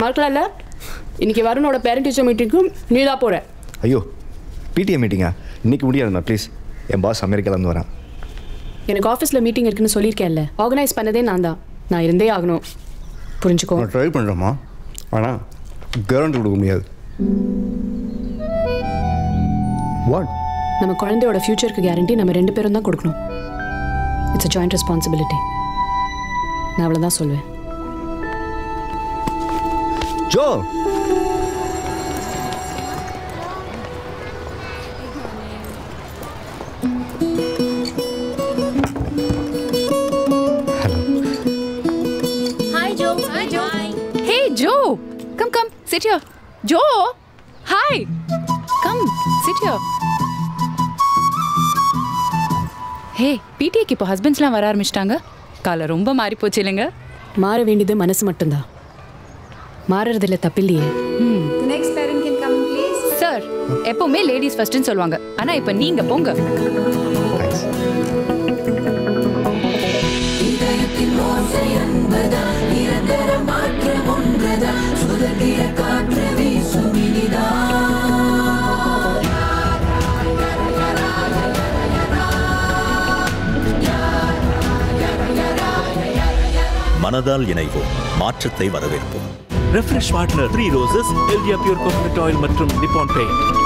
மறக்கலாம்ல இன்னைக்கு வருணோட parent teacher மீட்டிங்க்கும் நீ தான் போற ஐயோ பிடிஏ மீட்டிங்கா இன்னைக்கு முடியாதுண்ணா ப்ளீஸ் என் பாஸ் அமெரிக்காலேருந்து வரேன். எனக்கு ஆஃபீஸில் மீட்டிங் இருக்குன்னு சொல்லியிருக்கேன்ல. ஆர்கனைஸ் பண்ணதே நான் தான். நான் இருந்தே ஆகணும். புரிஞ்சுக்கோ. நான் ட்ரை பண்ணுறேம்மா ஆனால் கேரண்டி கொடுக்க முடியாது. வாட் நம்ம குழந்தையோட ஃப்யூச்சருக்கு கேரண்டி நம்ம ரெண்டு பேரும் தான் கொடுக்கணும். இட்ஸ் அ ஜாயிண்ட் ரெஸ்பான்சிபிலிட்டி நான் அவ்வளோதான் சொல்வேன். Joe Hi, Joe. Hi, Joe. Hey, Joe! Come, come, sit here. Joe! Hi! Come, sit here. Hey பிடிஏக்கு இப்போ ஹஸ்பண்ட்ஸ்லாம் வர ஆரம்பிச்சிட்டாங்க காலை ரொம்ப மாறி போச்சு இல்லைங்க மாற வேண்டியது மனசு மட்டும்தான் மாறுறதுல தப்பில்லையே. The next parent can come, please. Sir எப்பவுமே லேடிஸ் ஃபர்ஸ்ட்னு சொல்லுவாங்க. ஆனா இப்போ நீங்க போங்க. மனதால் இணைவோம். மாற்றத்தை வரவேற்போம். ரெஃப்ரெஷ் பார்ட்னர் த்ரீ ரோசஸ் எல்டியா பியூர் கோகனட் ஆயில் மற்றும் நிப்பான் பெயிண்ட்